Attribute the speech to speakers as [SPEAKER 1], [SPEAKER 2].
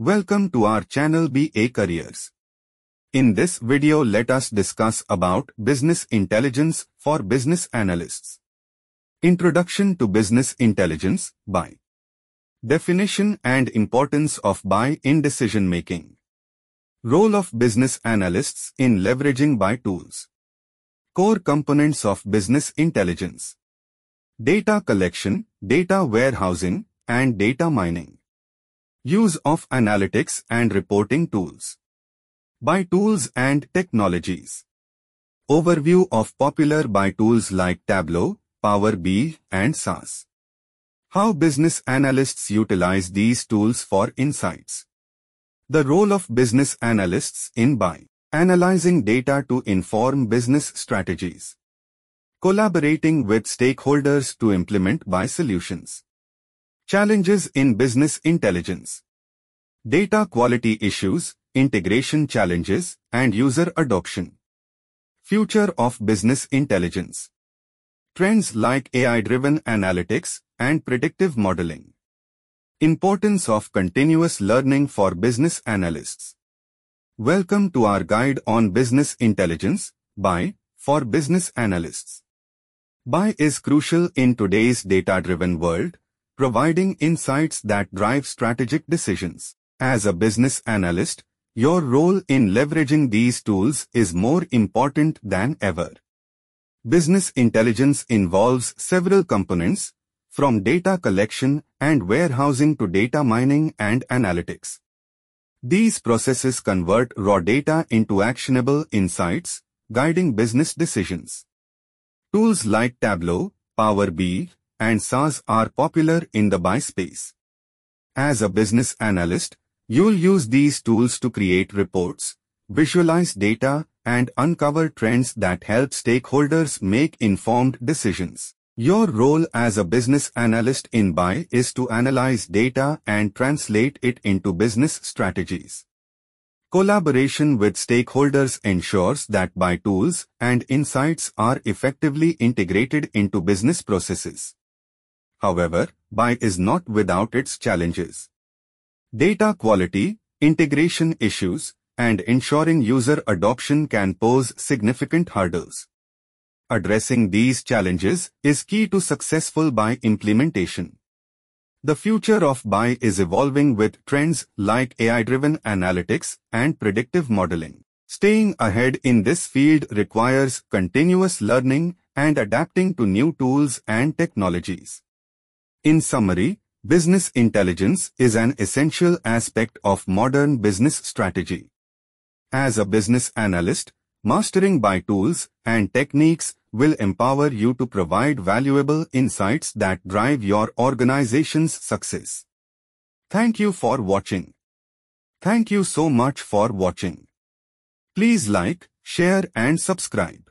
[SPEAKER 1] Welcome to our channel BA Careers. In this video let us discuss about Business Intelligence for Business Analysts. Introduction to Business Intelligence by Definition and importance of BI in decision making. Role of business analysts in leveraging BI tools. Core components of business intelligence. Data collection, data warehousing, and data mining. Use of analytics and reporting tools. BI tools and technologies. Overview of popular BI tools like Tableau, Power BI, and SAS. How business analysts utilize these tools for insights. The role of business analysts in BI. Analyzing data to inform business strategies. Collaborating with stakeholders to implement BI solutions. Challenges in business intelligence. Data quality issues, integration challenges, and user adoption. Future of business intelligence. Trends like AI-driven analytics and predictive modeling. Importance of continuous learning for business analysts. Welcome to our guide on business intelligence by for business analysts. BI is crucial in today's data-driven world providing insights that drive strategic decisions. As a business analyst, your role in leveraging these tools is more important than ever. Business intelligence involves several components, from data collection and warehousing to data mining and analytics. These processes convert raw data into actionable insights, guiding business decisions. Tools like Tableau, Power BI, and SAS are popular in the BI space. As a business analyst, you'll use these tools to create reports, visualize data, and uncover trends that help stakeholders make informed decisions. Your role as a business analyst in BI is to analyze data and translate it into business strategies. Collaboration with stakeholders ensures that BI tools and insights are effectively integrated into business processes. However, BI is not without its challenges. Data quality, integration issues, and ensuring user adoption can pose significant hurdles. Addressing these challenges is key to successful BI implementation. The future of BI is evolving with trends like AI-driven analytics and predictive modeling. Staying ahead in this field requires continuous learning and adapting to new tools and technologies. In summary, business intelligence is an essential aspect of modern business strategy. As a business analyst, mastering BI tools and techniques will empower you to provide valuable insights that drive your organization's success. Thank you for watching. Thank you so much for watching. Please like, share and subscribe.